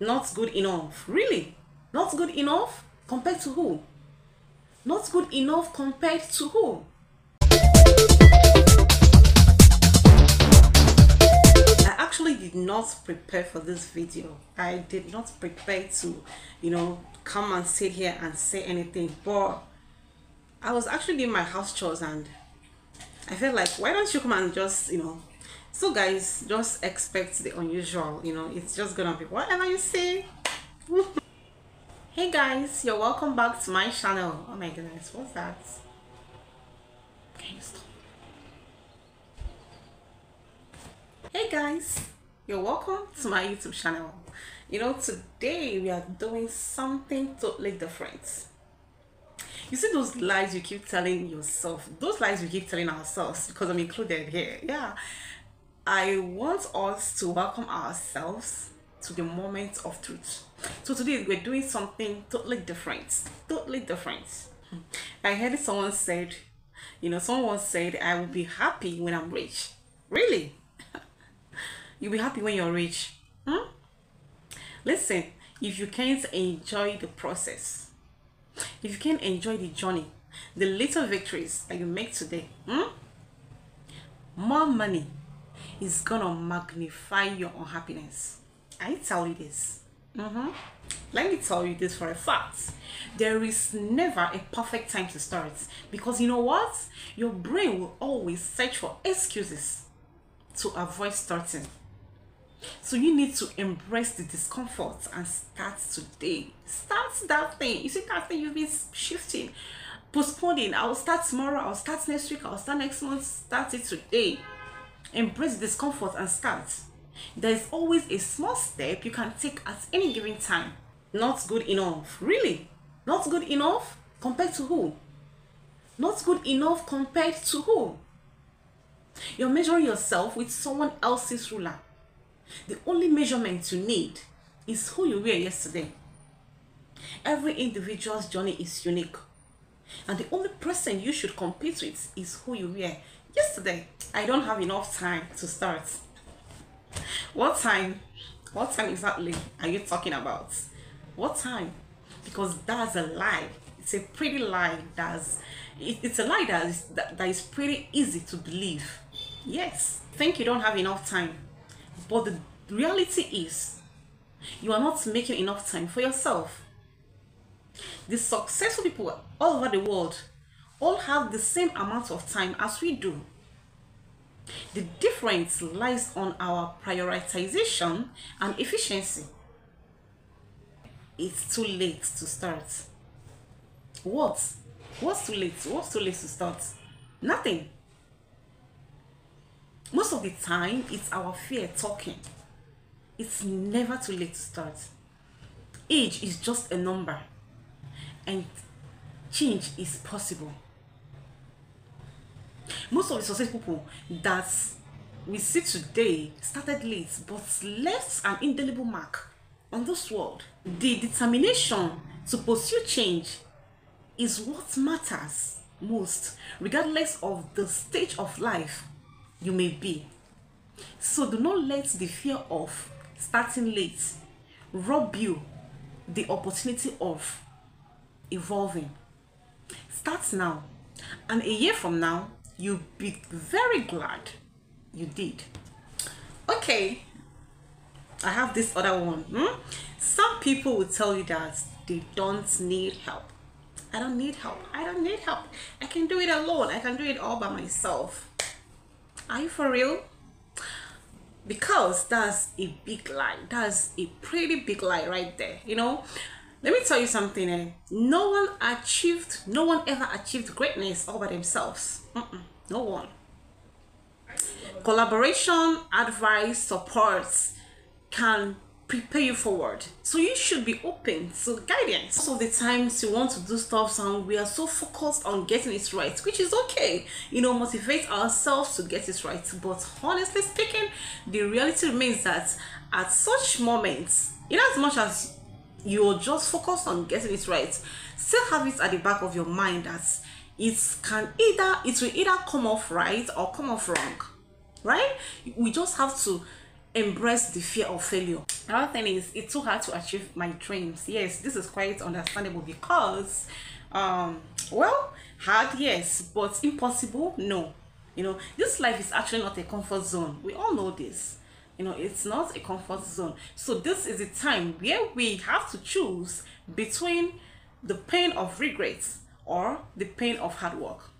not good enough. Really? Not good enough? Compared to who? Not good enough compared to who? I actually did not prepare for this video. I did not prepare to, you know, come and sit here and say anything. But I was actually doing my house chores and I felt like, why don't you come and just, you know, so guys, just expect the unusual, you know, it's just gonna be whatever you see. hey guys, you're welcome back to my channel. Oh my goodness, what's that? Hey guys, you're welcome to my YouTube channel. You know, today we are doing something totally different you see those lies you keep telling yourself those lies we keep telling ourselves because i'm included here yeah i want us to welcome ourselves to the moment of truth. So today we're doing something totally different totally different. I heard someone said you know someone said i will be happy when i'm rich. Really? You'll be happy when you're rich? Hmm? listen if you can't enjoy the process if you can't enjoy the journey the little victories that you make today hmm, more money is gonna magnify your unhappiness i tell you this mm-hmm. let me tell you this for a fact there is never a perfect time to start because you know what your brain will always search for excuses to avoid starting so you need to embrace the discomfort and start today. Start that thing. You see that thing you've been shifting, postponing. I'll start tomorrow. I'll start next week. I'll start next month. Start it today. Embrace discomfort and start. There is always a small step you can take at any given time. Not good enough. Really? Not good enough? Compared to who? Not good enough compared to who? You're measuring yourself with someone else's ruler. The only measurement you need is who you were yesterday. Every individual's journey is unique. And the only person you should compete with is who you were yesterday. I don't have enough time to start. What time? What time exactly are you talking about? What time? Because that's a lie. It's a pretty lie. That's it, it's a lie that is that, that is pretty easy to believe. Yes. Think you don't have enough time but the reality is, you are not making enough time for yourself. The successful people all over the world all have the same amount of time as we do. The difference lies on our prioritization and efficiency. It's too late to start. What? What's too late? What's too late to start? Nothing most of the time it's our fear talking it's never too late to start age is just a number and change is possible most of the successful people that we see today started late but left an indelible mark on this world the determination to pursue change is what matters most regardless of the stage of life you may be. So do not let the fear of starting late rob you the opportunity of evolving. Start now, and a year from now, you'll be very glad you did. Okay, I have this other one. Hmm? Some people will tell you that they don't need help. I don't need help. I don't need help. I can do it alone. I can do it all by myself. Are you for real? Because that's a big lie. That's a pretty big lie right there. You know, let me tell you something. Eh? No one achieved, no one ever achieved greatness all by themselves. Mm -mm, no one. Collaboration, advice, support can prepare you forward. So you should be open to guidance. Most of the times you want to do stuff and we are so focused on getting it right, which is okay. You know, motivate ourselves to get it right. But honestly speaking, the reality remains that at such moments, in as much as you're just focused on getting it right, still have it at the back of your mind that it can either it will either come off right or come off wrong. Right? We just have to embrace the fear of failure. Another thing is it's too hard to achieve my dreams. Yes, this is quite understandable because um well hard yes but impossible no you know this life is actually not a comfort zone we all know this you know it's not a comfort zone. So this is a time where we have to choose between the pain of regrets or the pain of hard work